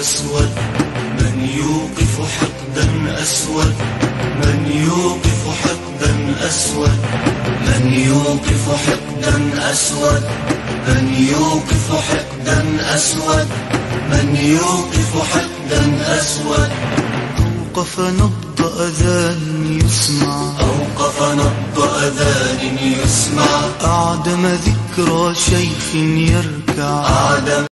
أسود. من يوقف حقدا أسود. من يوقف حقدا أسود. من يوقف حقدا أسود. من يوقف حقدا أسود. من يوقف حقدا أسود. أوقف نبض أذان يسمع. أوقف نبض أذان يسمع. أعدم ذكرى شيخ يركع. أعدم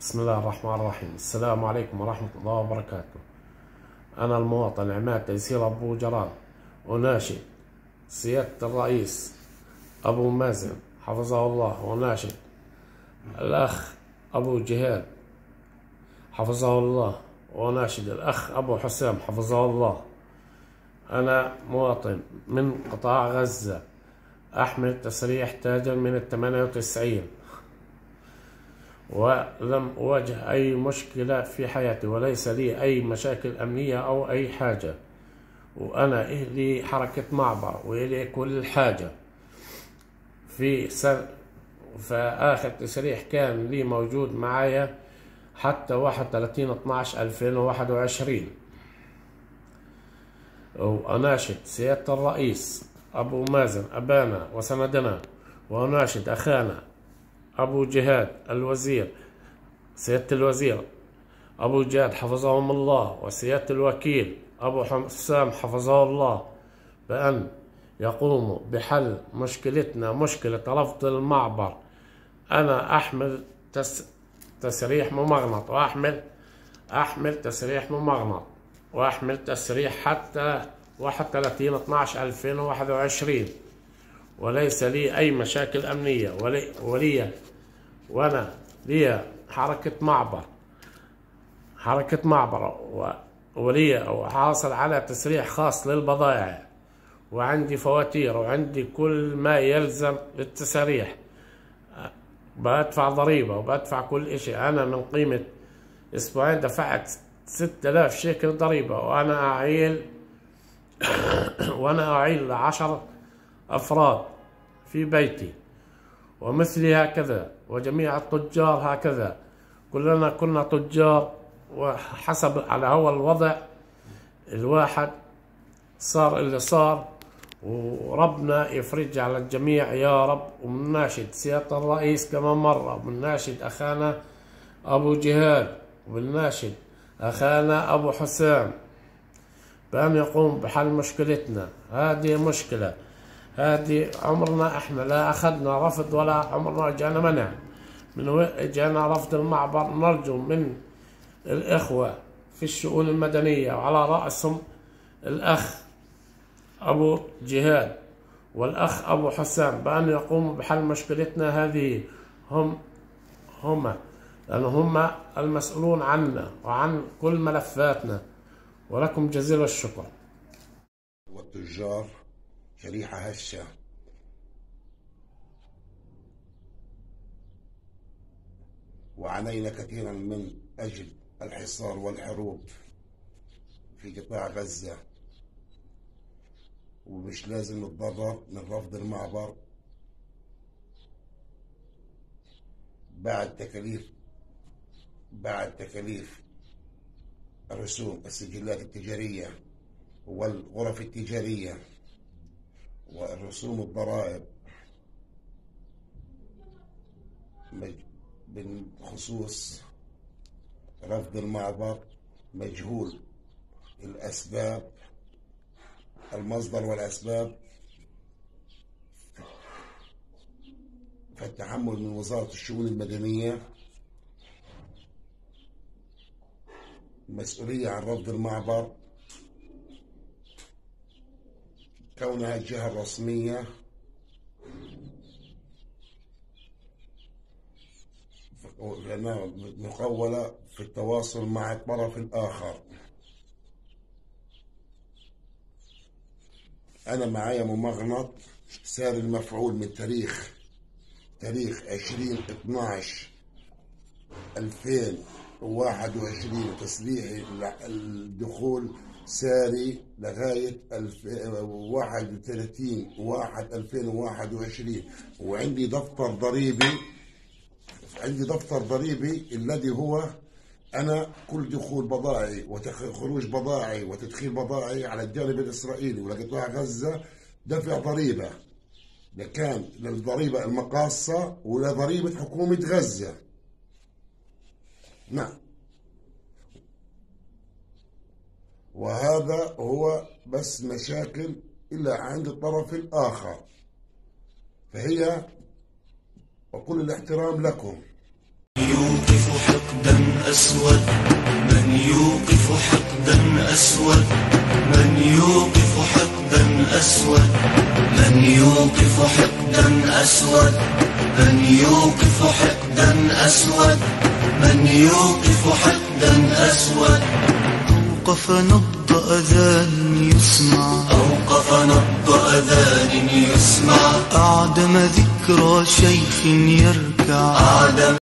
بسم الله الرحمن الرحيم. السلام عليكم ورحمة الله وبركاته. أنا المواطن عماد تيسير أبو جران أناشد سيادة الرئيس أبو مازن حفظه الله. وناشد الأخ أبو جهاد حفظه الله. وناشد الأخ أبو حسام حفظه الله. أنا مواطن من قطاع غزة. أحمل تسريح تاجر من الثمانية وتسعين. ولم أواجه أي مشكلة في حياتي وليس لي أي مشاكل أمنية أو أي حاجة. وأنا إلي حركة معبر وإلي كل حاجة. في سنة فآخر تسريح كان لي موجود معايا حتى 31 12 2021 وأناشد سيادة الرئيس أبو مازن أبانا وسندنا وأناشد أخانا أبو جهاد الوزير سيادة الوزير أبو جهاد حفظهم الله وسيادة الوكيل أبو حسام حفظه الله بأن يقوموا بحل مشكلتنا مشكلة رفض المعبر. أنا أحمل تس تسريح ممغنط وأحمل أحمل تسريح ممغنط وأحمل تسريح حتى 31 12 2021 وليس لي أي مشاكل أمنية ولي, ولي وأنا لي حركة معبر. حركة معبر. و- ولي وحاصل على تسريح خاص للبضائع. وعندي فواتير. وعندي كل ما يلزم للتساريح بدفع ضريبة وبدفع كل إشي. أنا من قيمة أسبوعين دفعت ستة آلاف شيكل ضريبة. وأنا أعيل وأنا أعيل لعشر أفراد في بيتي. ومثلي هكذا وجميع التجار هكذا. كلنا كنا تجار وحسب على هو الوضع الواحد صار اللي صار وربنا يفرج على الجميع يا رب ومناشد سيادة الرئيس كمان مرة ومناشد أخانا أبو جهاد وبناشد أخانا أبو حسام. بأن يقوم بحل مشكلتنا. هذه مشكلة. هذه عمرنا إحنا. لا أخذنا رفض ولا عمرنا جانا منع. من وين جانا رفض المعبر؟ نرجو من الإخوة في الشؤون المدنية وعلى رأسهم الأخ أبو جهاد والأخ أبو حسام بأن يقوموا بحل مشكلتنا هذه. هم هم لأن هم المسؤولون عنا وعن كل ملفاتنا. ولكم جزيل الشكر. والتجار شريحة هشة. وعانينا كثيرا من أجل الحصار والحروب في قطاع غزة. ومش لازم نتضرر من رفض المعبر. بعد تكاليف بعد تكاليف الرسوم السجلات التجارية والغرف التجارية والرسوم الضرائب. بخصوص رفض المعبر مجهول. الأسباب المصدر والأسباب. فالتحمل من وزارة الشؤون المدنية. مسؤولية عن رفض المعبر كونها الجهة الرسمية مقولة في التواصل مع الطرف الآخر. أنا معايا ممغنط سعر المفعول من تاريخ تاريخ 20 12 2021 تسريح الدخول ساري لغاية ألف- 31 1 2021 وعندي دفتر ضريبي عندي دفتر ضريبي الذي هو أنا كل دخول بضائعي وخروج بضائعي وتدخيل بضائعي على الجانب الإسرائيلي ولقطاع غزة دفع ضريبة. ده كان للضريبة المقاصة ولضريبة حكومة غزة. نعم. وهذا هو بس مشاكل إلا عند الطرف الآخر. فهي وكل الاحترام لكم. يوقف حقدا أسود من يوقف حقدا أسود من يوقف حقدا أسود من يوقف حقدا أسود من يوقف حقدا أسود من يوقف حقدا أسود. أوقف نبض أذان يسمع. أوقف نبض أذان يسمع. أعدم ذكرى شيخ يركع. أعدم